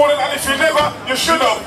morning, and if you never, you should have.